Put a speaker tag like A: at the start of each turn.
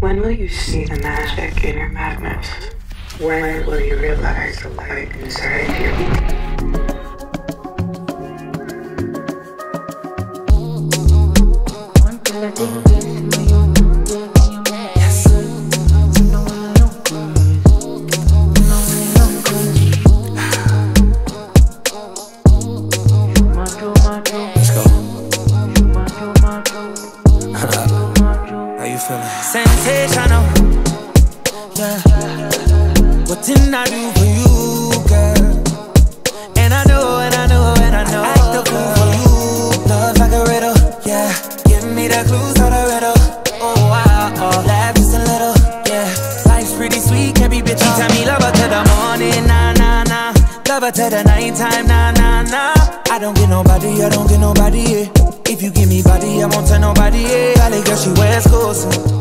A: When will you see the magic in your madness? When will you realize the light inside you?
B: Feeling?
C: Sensational. Yeah. What didn't I do for you, girl? And I know, and I know, and I know. I act the fool for you. Love like a riddle. Yeah. Give me the clues to the riddle. Oh, wow. Oh, laugh just a little. Yeah. Life's pretty sweet, can't be bitchy. Tell me love her to the morning, nah, nah, nah. Love her to the nighttime, nah, nah, nah. I don't get nobody, I don't get nobody, yeah. Valley girl, she wears clothes.